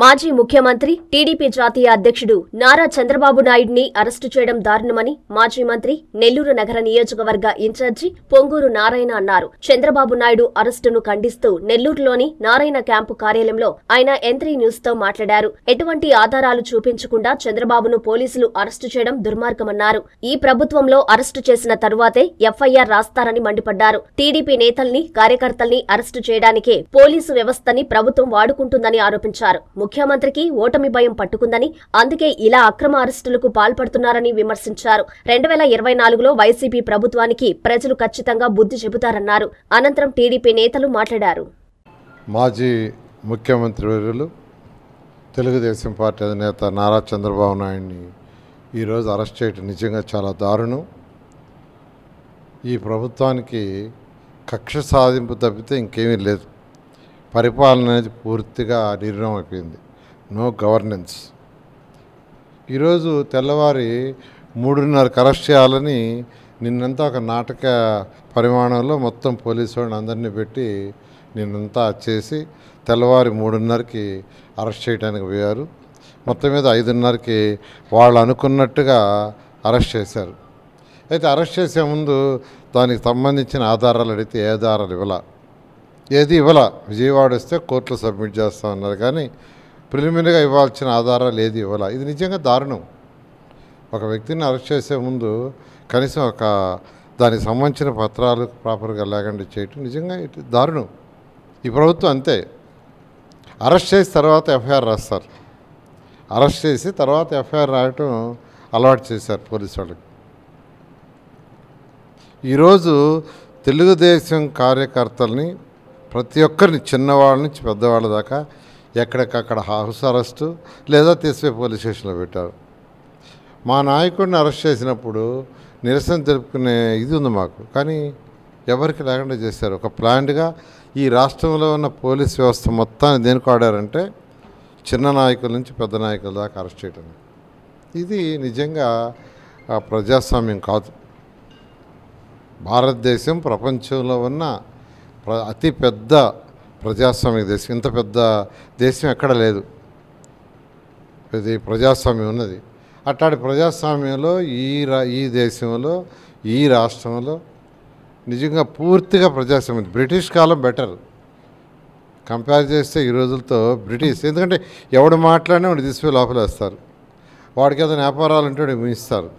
మాజీ ముఖ్యమంత్రి టీడీపీ జాతీయ అధ్యక్షుడు నారా చంద్రబాబు నాయుడిని అరెస్టు చేయడం దారుణమని మాజీ మంత్రి నెల్లూరు నగర నియోజకవర్గ ఇన్ఛార్జి పొంగూరు నారాయణ అన్నారు. చంద్రబాబు నాయుడు అరెస్టును ఖండిస్తూ నెల్లూరులోని నారాయణ క్యాంపు కార్యాలయంలో ఆయన ఎంత్రీ న్యూస్తో మాట్లాడారు. ఎటువంటి ఆధారాలు చూపించకుండా చంద్రబాబును పోలీసులు అరెస్టు చేయడం దుర్మార్గమన్నారు. ఈ ప్రభుత్వంలో అరెస్టు చేసిన తరువాతే ఎఫ్ఐఆర్ రాస్తారని మండిపడ్డారు. టీడీపీ నేతల్ని కార్యకర్తల్ని అరెస్టు చేయడానికే పోలీసు వ్యవస్థని ప్రభుత్వం వాడుకుంటుందని ఆరోపించారు. ముఖ్యమంత్రికి ఓటమి భయం పట్టుకుందని అందుకే ఇలా అక్రమ అరెస్టులకు పాల్పడుతున్నారని విమర్శించారు. రెండు వేల ఇరవై నాలుగులో వైసీపీ ప్రభుత్వానికి ప్రజలు ఖచ్చితంగా బుద్ధి చెబుతారన్నారు. అనంతరం టీడీపీ నేతలు మాట్లాడారు. మాజీ ముఖ్యమంత్రి వర్యులు తెలుగుదేశం పార్టీ అధినేత నారా చంద్రబాబు నాయుడిని ఈరోజు అరెస్ట్ చేయడం నిజంగా చాలా దారుణం. ఈ ప్రభుత్వానికి కక్ష సాధింపు తప్పితే ఇంకేమీ లేదు. పరిపాలన అనేది పూర్తిగా నిర్ణయం అయిపోయింది నో గవర్నెన్స్ ఈరోజు తెల్లవారి మూడున్నరకు అరెస్ట్ చేయాలని నిన్నంతా ఒక నాటక పరిమాణంలో మొత్తం పోలీసు వాళ్ళని అందరినీ పెట్టి నిన్నంతా చేసి తెల్లవారి మూడున్నరకి అరెస్ట్ చేయడానికి పోయారు. మొత్తం మీద ఐదున్నరకి వాళ్ళు అనుకున్నట్టుగా అరెస్ట్ చేశారు. అయితే అరెస్ట్ చేసే ముందు దానికి సంబంధించిన ఆధారాలు అడిగితే ఏ ఆధారాలు ఇవ్వాల? ఏది ఇవ్వాల? విజయవాడ వస్తే కోర్టులో సబ్మిట్ చేస్తామన్నారు కానీ ప్రిలిమినరీగా ఇవ్వాల్సిన ఆధారాలు ఏది ఇవ్వాల? ఇది నిజంగా దారుణం. ఒక వ్యక్తిని అరెస్ట్ చేసే ముందు కనీసం ఒక దానికి సంబంధించిన పత్రాలు ప్రాపర్గా లేకుండా చేయటం నిజంగా ఇటు దారుణం. ఈ ప్రభుత్వం అంతే. అరెస్ట్ చేసి తర్వాత ఎఫ్ఐఆర్ రాస్తారు. అరెస్ట్ చేసి తర్వాత ఎఫ్ఐఆర్ రాయటం అలవాటు చేశారు పోలీసు వాళ్ళకి. ఈరోజు తెలుగుదేశం కార్యకర్తల్ని ప్రతి ఒక్కరిని చిన్నవాళ్ళ నుంచి పెద్దవాళ్ళ దాకా ఎక్కడికక్కడ హౌస్ అరెస్టు లేదా తీసిపోయి పోలీస్ స్టేషన్లో పెట్టారు. మా నాయకుడిని అరెస్ట్ చేసినప్పుడు నిరసన తెలుపుకునే ఇది ఉంది మాకు. కానీ ఎవరికి లేకుండా చేశారు. ఒక ప్లాంట్గా ఈ రాష్ట్రంలో ఉన్న పోలీస్ వ్యవస్థ మొత్తాన్ని దేనికి ఆడారంటే చిన్న నాయకుల నుంచి పెద్ద నాయకుల దాకా అరెస్ట్ చేయడం ఇది నిజంగా ప్రజాస్వామ్యం కాదు. భారతదేశం ప్రపంచంలో ఉన్న అతి పెద్ద ప్రజాస్వామ్య దేశం. ఇంత పెద్ద దేశం ఎక్కడ లేదు. ఇది ప్రజాస్వామ్యం ఉన్నది. అట్లాంటి ప్రజాస్వామ్యంలో ఈ రా ఈ దేశంలో ఈ రాష్ట్రంలో నిజంగా పూర్తిగా ప్రజాస్వామ్యం బ్రిటిష్ కాలం బెటర్. కంపేర్ చేస్తే ఈ రోజులతో బ్రిటిష్. ఎందుకంటే ఎవడు మాట్లాడినా వాడు తీసుకుపోయి లోపలేస్తారు వాడికి ఏదైనా వ్యాపారాలు ఉంటే వాడికి ముగిస్తారు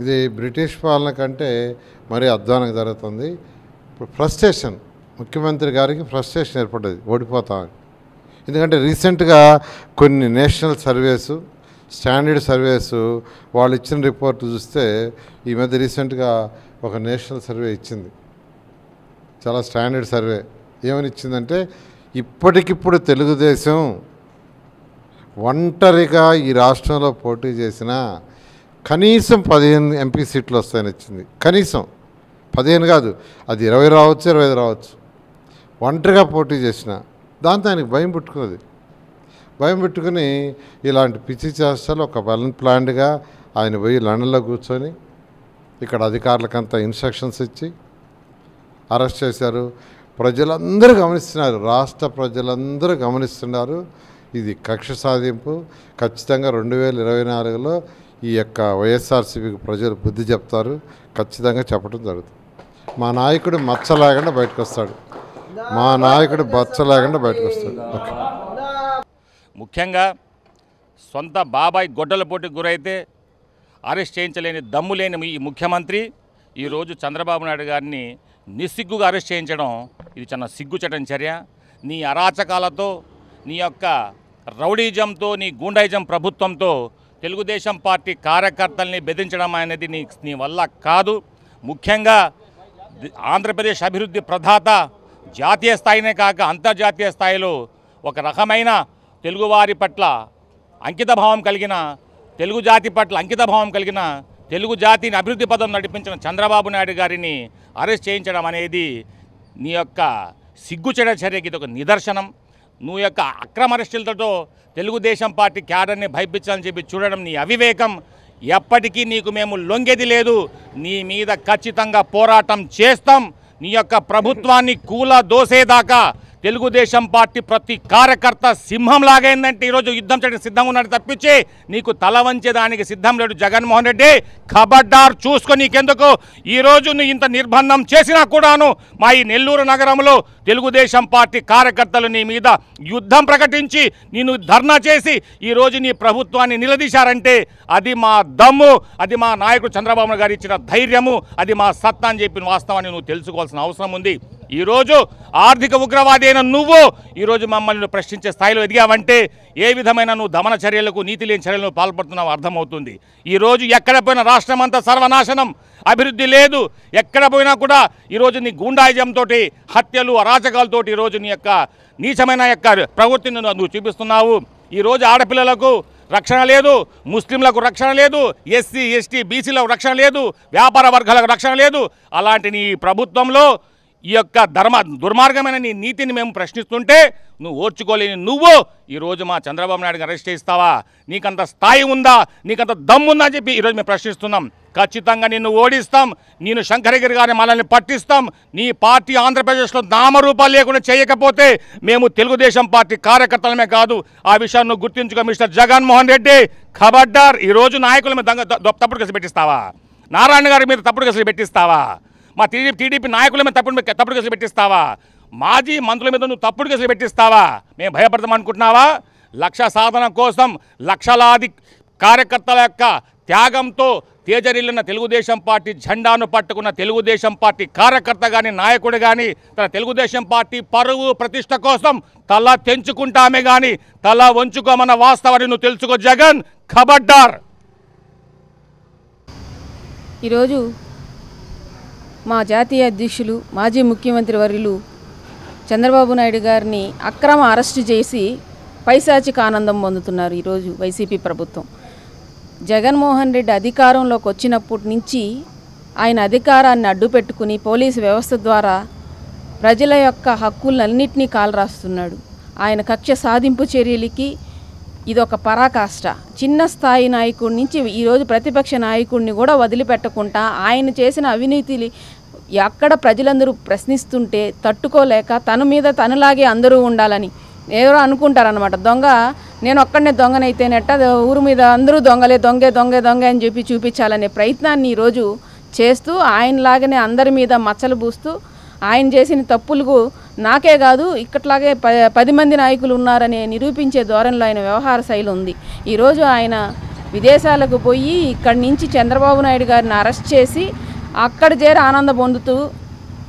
ఇది బ్రిటిష్ పాలన కంటే మరీ అధ్వానంగా జరుగుతుంది. ఇప్పుడు ఫ్రస్ట్రేషన్ ముఖ్యమంత్రి గారికి ఫ్రస్ట్రేషన్ ఏర్పడ్డది ఓడిపోతామని. ఎందుకంటే రీసెంట్గా కొన్ని నేషనల్ సర్వేసు స్టాండర్డ్ సర్వేసు వాళ్ళు ఇచ్చిన రిపోర్ట్ చూస్తే ఈ మధ్య రీసెంట్గా ఒక నేషనల్ సర్వే ఇచ్చింది. చాలా స్టాండర్డ్ సర్వే. ఏమని ఇచ్చిందంటే ఇప్పటికిప్పుడు తెలుగుదేశం ఒంటరిగా ఈ రాష్ట్రంలో పోటీ చేసిన కనీసం పదిహేను ఎంపీ సీట్లు వస్తాయని ఇచ్చింది. కనీసం. పదిహేను కాదు అది ఇరవై రావచ్చు ఇరవై ఐదు రావచ్చు. ఒంటరిగా పోటీ చేసిన దాంతో ఆయనకి భయం పుట్టుకున్నది. భయం పెట్టుకుని ఇలాంటి పిచ్చి చేస్తాలు ఒక వెల్ ప్లాన్డ్గా ఆయన పోయి లండన్లో కూర్చొని ఇక్కడ అధికారులకంతా ఇన్స్ట్రక్షన్స్ ఇచ్చి అరెస్ట్ చేశారు. ప్రజలందరూ గమనిస్తున్నారు. రాష్ట్ర ప్రజలందరూ గమనిస్తున్నారు. ఇది కక్ష సాధింపు. ఖచ్చితంగా రెండు వేల ఇరవై నాలుగులో ఈ యొక్క వైఎస్ఆర్సీపీకి ప్రజలు బుద్ధి చెప్తారు. ఖచ్చితంగా చెప్పడం జరుగుతుంది. మా నాయకుడు మచ్చ లేకుండా బయటకు వస్తాడు మా నాయకుడు బచ్చ లేకుండా బయటకు వస్తాడు ముఖ్యంగా సొంత బాబాయ్ గొడ్డల పోటీకి గురైతే అరెస్ట్ చేయించలేని దమ్ము లేని ఈ ముఖ్యమంత్రి ఈరోజు చంద్రబాబు నాయుడు గారిని నిస్సిగ్గుగా అరెస్ట్ చేయించడం ఇది చాలా సిగ్గుచటం చర్య. నీ అరాచకాలతో నీ యొక్క రౌడీజంతో నీ గూండాయిజం ప్రభుత్వంతో తెలుగుదేశం పార్టీ కార్యకర్తల్ని బెదిరించడం అనేది నీ నీ వల్ల కాదు. ముఖ్యంగా ఆంధ్రప్రదేశ్ అభివృద్ధి ప్రధాత జాతీయ స్థాయినే కాక అంతర్జాతీయ స్థాయిలో ఒక రకమైన తెలుగువారి పట్ల అంకితభావం కలిగిన తెలుగు జాతి పట్ల అంకితభావం కలిగిన తెలుగు జాతిని అభివృద్ధి పదం నడిపించిన చంద్రబాబు నాయుడు గారిని అరెస్ట్ చేయించడం అనేది నీ యొక్క సిగ్గుచెడ చర్యకి ఇది ఒక నిదర్శనం. నువ్వు యొక్క అక్రమ అరెస్టులతో తెలుగుదేశం పార్టీ క్యాడర్ని భయపించాలని చెప్పి చూడడం నీ అవివేకం. ఎప్పటికీ నీకు మేము లొంగేది లేదు. నీ మీద ఖచ్చితంగా పోరాటం చేస్తాం. నీ యొక్క ప్రభుత్వాన్ని కూల దోసేదాకా తెలుగుదేశం పార్టీ ప్రతి కార్యకర్త సింహం లాగైందంటే ఈరోజు యుద్ధం చేయడం సిద్ధంగా ఉన్నాడు తప్పించి నీకు తల వంచేదానికి సిద్ధం లేడు జగన్మోహన్ రెడ్డి. ఖబర్దార్ చూసుకొని నీకెందుకు? ఈరోజు నువ్వు ఇంత నిర్బంధం చేసినా కూడాను మా ఈ నెల్లూరు నగరంలో తెలుగుదేశం పార్టీ కార్యకర్తలు నీ మీద యుద్ధం ప్రకటించి నేను ధర్నా చేసి ఈరోజు నీ ప్రభుత్వాన్ని నిలదీశారంటే అది మా దమ్ము అది మా నాయకుడు చంద్రబాబు గారు ఇచ్చిన ధైర్యము అది మా సత్తా అని చెప్పిన వాస్తవాన్ని నువ్వు తెలుసుకోవాల్సిన అవసరం ఉంది. ఈరోజు ఆర్థిక ఉగ్రవాది అయిన నువ్వు ఈరోజు మమ్మల్ని ప్రశ్నించే స్థాయిలో ఎదిగావంటే ఏ విధమైన నువ్వు దమన చర్యలకు నీతి లేని చర్యలను పాల్పడుతున్నావు అర్థమవుతుంది. ఈరోజు ఎక్కడ పోయిన రాష్ట్రం అంతా సర్వనాశనం. అభివృద్ధి లేదు. ఎక్కడ పోయినా కూడా ఈరోజు నీ గూండాయిజంతో హత్యలు అరాచకాలతోటి ఈరోజు నీ యొక్క నీచమైన యొక్క ప్రవృత్తిని నువ్వు చూపిస్తున్నావు. ఈరోజు ఆడపిల్లలకు రక్షణ లేదు. ముస్లింలకు రక్షణ లేదు. ఎస్సీ ఎస్టీ బీసీలకు రక్షణ లేదు. వ్యాపార వర్గాలకు రక్షణ లేదు. అలాంటి నీ ప్రభుత్వంలో ఈ యొక్క ధర్మ దుర్మార్గమైన నీ నీతిని మేము ప్రశ్నిస్తుంటే నువ్వు ఓర్చుకోలేని నువ్వు ఈరోజు మా చంద్రబాబు నాయుడుకి అరెస్ట్ చేస్తావా నీకంత స్థాయి ఉందా? నీకంత దమ్ముందా అని చెప్పి ఈరోజు మేము ప్రశ్నిస్తున్నాం. ఖచ్చితంగా నిన్ను ఓడిస్తాం. నేను శంకరగిరి గారిని మనల్ని పట్టిస్తాం. నీ పార్టీ ఆంధ్రప్రదేశ్లో నామరూపాలు లేకుండా చేయకపోతే మేము తెలుగుదేశం పార్టీ కార్యకర్తలమే కాదు. ఆ విషయాన్ని నువ్వు గుర్తించుకో మిస్టర్ జగన్మోహన్ రెడ్డి. ఖబర్దార్ ఈరోజు నాయకుల మీద దొంగ తప్పుడు కేసు పెట్టిస్తావా? నారాయణ గారి మీద తప్పుడు కేసులు పెట్టిస్తావా? మా టీడీపీ టీడీపీ నాయకుల మీద తప్పుడు తప్పుడు కేసులు పెట్టిస్తావా? మాజీ మంత్రుల మీద నువ్వు తప్పుడు కేసులు పెట్టిస్తావా? మేము భయపడతాం అనుకుంటున్నావా? లక్ష సాధన కోసం లక్షలాది కార్యకర్తల యొక్క త్యాగంతో తేజరిల్లిన తెలుగుదేశం పార్టీ జెండాను పట్టుకున్న తెలుగుదేశం పార్టీ కార్యకర్త కానీ నాయకుడు కానీ తన తెలుగుదేశం పార్టీ పరువు ప్రతిష్ట కోసం తల తెంచుకుంటామే కానీ తల వంచుకోమన్న వాస్తవాన్ని నువ్వు తెలుసుకో జగన్ కబడ్డార్ ఈరోజు మా జాతీయ అధ్యక్షులు మాజీ ముఖ్యమంత్రి వర్యులు చంద్రబాబు నాయుడు గారిని అక్రమ అరెస్టు చేసి పైశాచిక ఆనందం పొందుతున్నారు ఈరోజు వైసీపీ ప్రభుత్వం. జగన్మోహన్ రెడ్డి అధికారంలోకి వచ్చినప్పటి నుంచి ఆయన అధికారాన్ని అడ్డుపెట్టుకుని పోలీసు వ్యవస్థ ద్వారా ప్రజల యొక్క హక్కులన్నింటినీ కాలరాస్తున్నాడు. ఆయన కక్ష సాధింపు చర్యలకి ఇదొక పరాకాష్ట. చిన్న స్థాయి నాయకుడి నుంచి ఈరోజు ప్రతిపక్ష నాయకుడిని కూడా వదిలిపెట్టకుండా ఆయన చేసిన అవినీతిని ఎక్కడ ప్రజలందరూ ప్రశ్నిస్తుంటే తట్టుకోలేక తన మీద తనలాగే అందరూ ఉండాలని ఎవరో అనుకుంటారనమాట దొంగ నేను ఒక్కడనే దొంగనైతేనట్ట ఊరు మీద అందరూ దొంగలే దొంగే దొంగే దొంగ అని చెప్పి చూపించాలనే ప్రయత్నాన్ని ఈరోజు చేస్తూ ఆయనలాగానే అందరి మీద మచ్చలు పూస్తూ ఆయన చేసిన తప్పులకు నాకే కాదు ఇక్కట్లాగే పది మంది నాయకులు ఉన్నారని నిరూపించే ధోరణిలో ఆయన వ్యవహార శైలి ఉంది. ఈరోజు ఆయన విదేశాలకు పోయి ఇక్కడి నుంచి చంద్రబాబు నాయుడు గారిని అరెస్ట్ చేసి అక్కడ చేరి ఆనందం పొందుతూ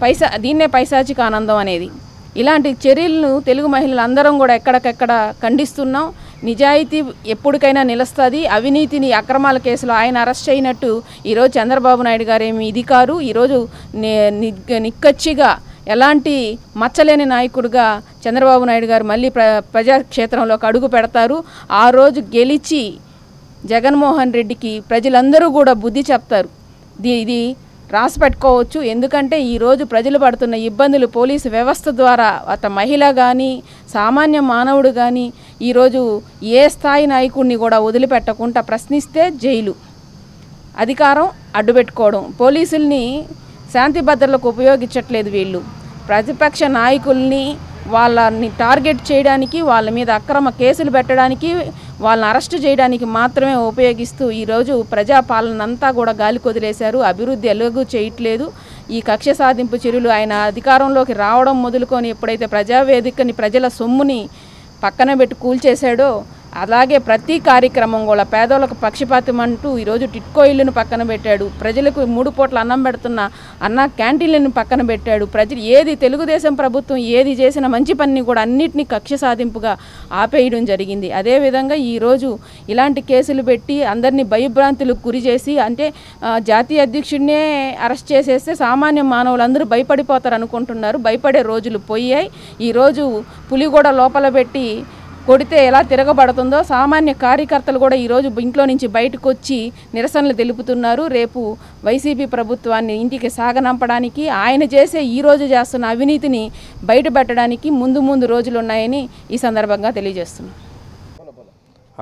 పైసా దీన్నే పైశాచిక ఆనందం అనేది. ఇలాంటి చర్యలను తెలుగు మహిళలు అందరం కూడా ఎక్కడికెక్కడ ఖండిస్తున్నాం. నిజాయితీ ఎప్పటికైనా నిలుస్తుంది. అవినీతిని అక్రమాల కేసులో ఆయన అరెస్ట్ అయినట్టు ఈరోజు చంద్రబాబు నాయుడు గారు ఏమి ఇది కారు. ఈరోజు ని- నిక్కచ్చిగా ఎలాంటి మచ్చలేని నాయకుడిగా చంద్రబాబు నాయుడు గారు మళ్ళీ ప్ర ప్రజాక్షేత్రంలోకి అడుగు పెడతారు. ఆ రోజు గెలిచి జగన్మోహన్ రెడ్డికి ప్రజలందరూ కూడా బుద్ధి చెప్తారు. ది- ఇది రాసి పెట్టుకోవచ్చు. ఎందుకంటే ఈరోజు ప్రజలు పడుతున్న ఇబ్బందులు పోలీసు వ్యవస్థ ద్వారా అత మహిళ కానీ సామాన్య మానవుడు కానీ ఈరోజు ఏ స్థాయి నాయకుడిని కూడా వదిలిపెట్టకుండా ప్రశ్నిస్తే జైలు. అధికారం అడ్డుపెట్టుకోవడం. పోలీసుల్ని శాంతి భద్రతలకు ఉపయోగించట్లేదు వీళ్ళు. ప్రతిపక్ష నాయకుల్ని వాళ్ళని టార్గెట్ చేయడానికి వాళ్ళ మీద అక్రమ కేసులు పెట్టడానికి వాళ్ళని అరెస్ట్ చేయడానికి మాత్రమే ఉపయోగిస్తూ ఈరోజు ప్రజాపాలన అంతా కూడా గాలి కొదిలేశారు. అభివృద్ధి ఎలుగు చేయట్లేదు. ఈ కక్ష సాధింపు చర్యలు ఆయన అధికారంలోకి రావడం మొదలుకొని ఎప్పుడైతే ప్రజావేదికని ప్రజల సొమ్ముని పక్కన పెట్టి కూల్చేశాడో అలాగే ప్రతి కార్యక్రమం కూడా పేదోళ్ళకు పక్షపాతం అంటూ ఈరోజు టిట్కో ఇల్లును పక్కన పెట్టాడు. ప్రజలకు మూడు పూట్ల అన్నం పెడుతున్న అన్న క్యాంటీన్లను పక్కన పెట్టాడు. ప్రజలు ఏది తెలుగుదేశం ప్రభుత్వం ఏది చేసిన మంచి పనిని కూడా అన్నిటినీ కక్ష సాధింపుగా ఆపేయడం జరిగింది. అదేవిధంగా ఈరోజు ఇలాంటి కేసులు పెట్టి అందరినీ భయభ్రాంతులకు గురి చేసి అంటే జాతీయ అధ్యక్షుడినే అరెస్ట్ చేసేస్తే సామాన్య మానవులందరూ భయపడిపోతారు అనుకుంటున్నారు భయపడే రోజులు పోయాయి. ఈరోజు పులి కూడా లోపల పెట్టి కొడితే ఎలా తిరగబడుతుందో సామాన్య కార్యకర్తలు కూడా ఈరోజు ఇంట్లో నుంచి బయటకు వచ్చి నిరసనలు తెలుపుతున్నారు. రేపు వైసీపీ ప్రభుత్వాన్ని ఇంటికి సాగనంపడానికి ఆయన చేసే ఈ రోజు చేస్తున్న అవినీతిని బయటపెట్టడానికి ముందు ముందు రోజులు ఉన్నాయని ఈ సందర్భంగా తెలియజేస్తున్నాను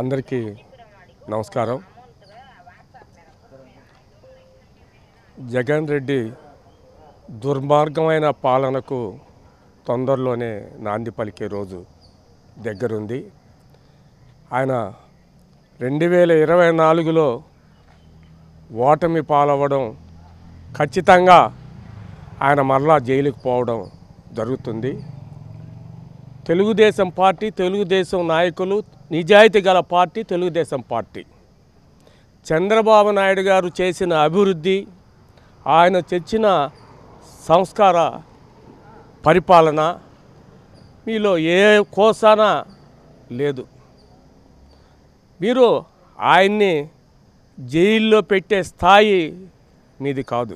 అందరికీ నమస్కారం. జగన్ రెడ్డి దుర్మార్గమైన పాలనకు తొందరలోనే నాంది పలికే రోజు. దగ్గరుంది. ఆయన రెండు వేల ఇరవై నాలుగులో ఓటమి పాలవ్వడం ఖచ్చితంగా ఆయన మరలా జైలుకు పోవడం జరుగుతుంది. తెలుగుదేశం పార్టీ తెలుగుదేశం నాయకులు నిజాయితీ గల పార్టీ తెలుగుదేశం పార్టీ. చంద్రబాబు నాయుడు గారు చేసిన అభివృద్ధి ఆయన తెచ్చిన సంస్కార పరిపాలన మీలో ఏ కోసాన లేదు. మీరు ఆయన్ని జైల్లో పెట్టే స్థాయి మీది కాదు.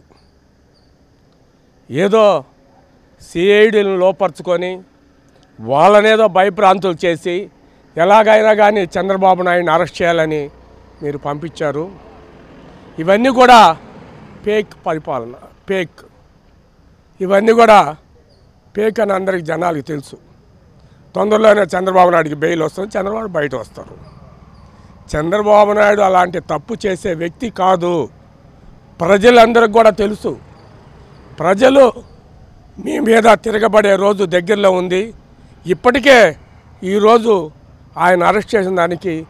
ఏదో సిఐడిని లోపరుచుకొని వాళ్ళనేదో భయభ్రాంతులు చేసి ఎలాగైనా కానీ చంద్రబాబు నాయుడిని అరెస్ట్ చేయాలని మీరు పంపించారు. ఇవన్నీ కూడా ఫేక్ పరిపాలన ఫేక్. ఇవన్నీ కూడా ఫేక్ అని అందరికి జనాలకు తెలుసు. తొందరలోనే చంద్రబాబు నాయుడికి బెయిల్ వస్తుంది చంద్రబాబు బయట వస్తారు. చంద్రబాబు నాయుడు అలాంటి తప్పు చేసే వ్యక్తి కాదు. ప్రజలందరికి కూడా తెలుసు. ప్రజలు మీ మీద తిరగబడే రోజు దగ్గరలో ఉంది. ఇప్పటికే ఈరోజు ఆయన అరెస్ట్ చేసిన దానికి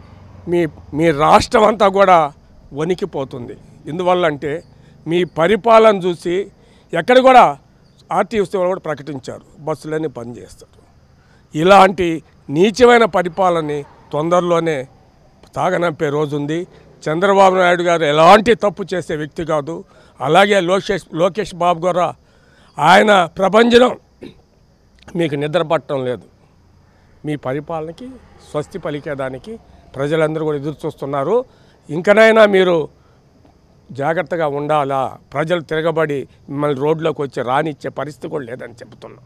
మీ మీ రాష్ట్రం అంతా కూడా వణికిపోతుంది. ఎందువల్ల అంటే మీ పరిపాలన చూసి ఎక్కడ కూడా ఆర్టీసీ వాళ్ళు కూడా ప్రకటించారు. బస్సులన్నీ పనిచేస్తారు చేస్తారు. ఇలాంటి నీచమైన పరిపాలనని తొందరలోనే తాగనంపే రోజు ఉంది చంద్రబాబు నాయుడు గారు ఎలాంటి తప్పు చేసే వ్యక్తి కాదు. అలాగే లోకేష్ లోకేష్ బాబు గారు ఆయన ప్రపంచం మీకు నిద్ర పట్టడం లేదు. మీ పరిపాలనకి స్వస్తి పలికేదానికి ప్రజలందరూ కూడా ఎదురు చూస్తున్నారు. ఇంకనైనా మీరు జాగ్రత్తగా ఉండాలా? ప్రజలు తిరగబడి మిమ్మల్ని రోడ్లోకి వచ్చి రానిచ్చే పరిస్థితి కూడా లేదని చెబుతున్నాం.